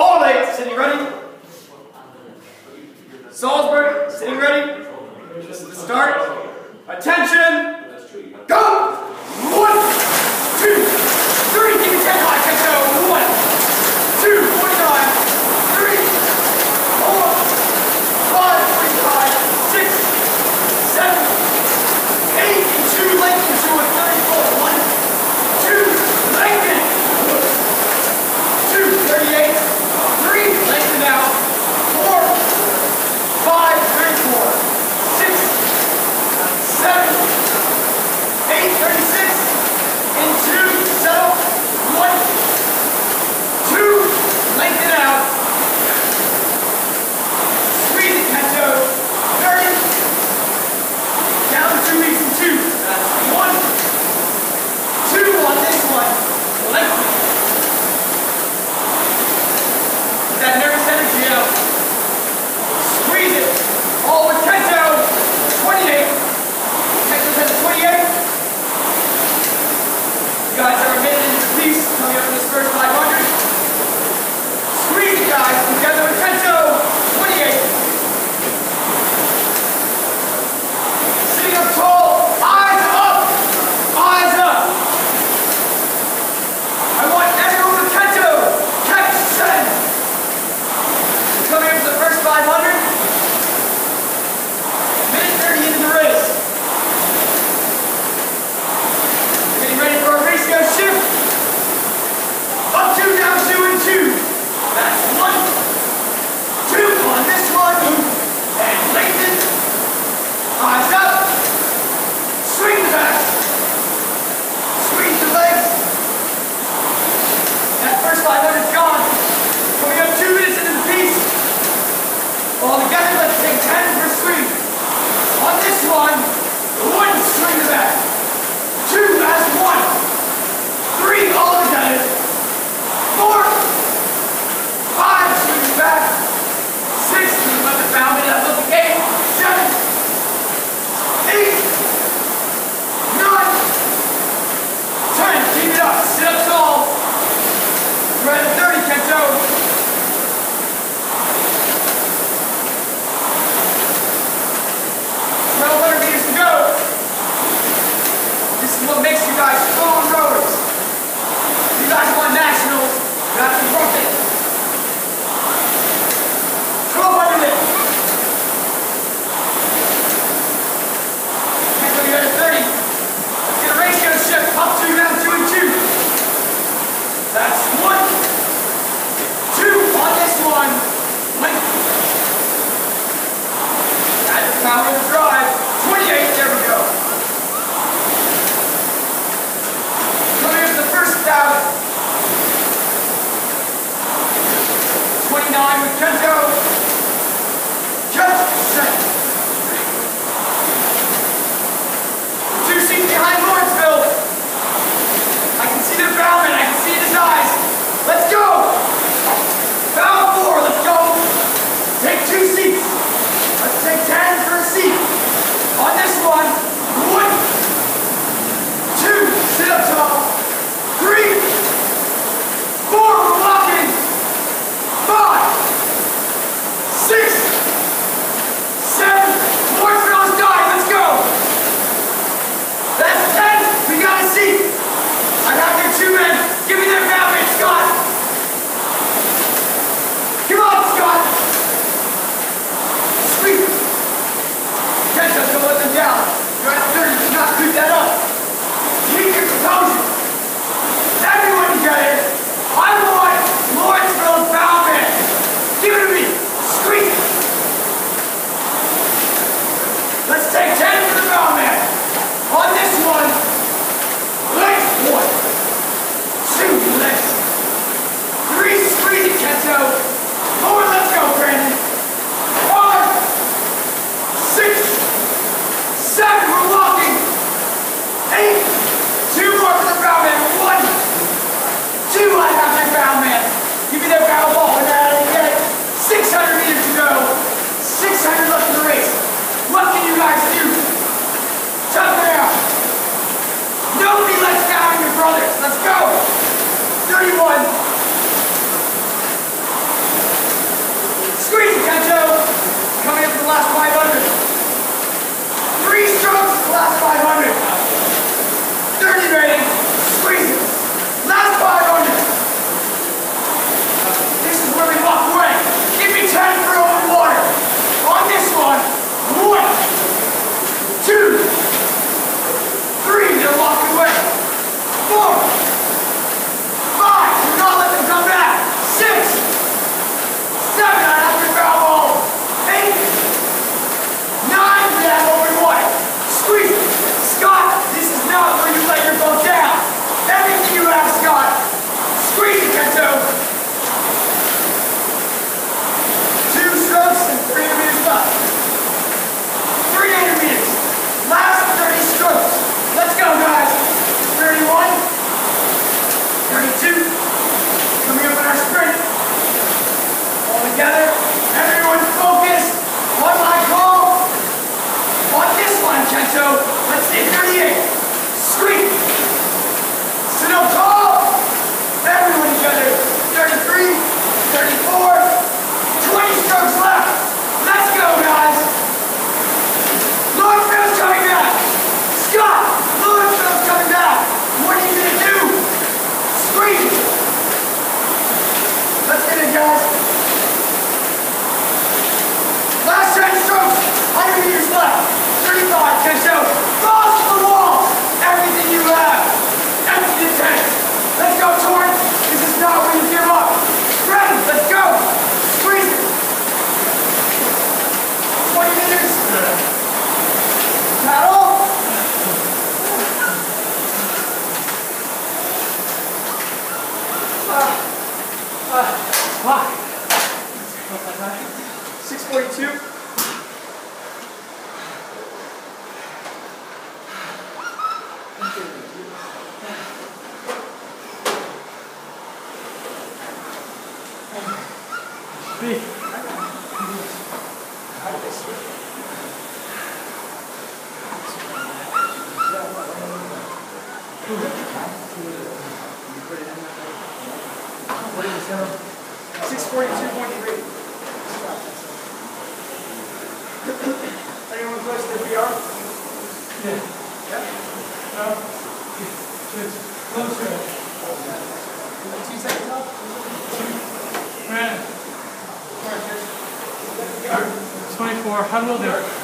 All eight sitting ready. Salzburg sitting ready. Start. Attention. Go! go! 31, B. Six forty-two point three. Two seconds up? Brandon. Twenty-four, how do we do?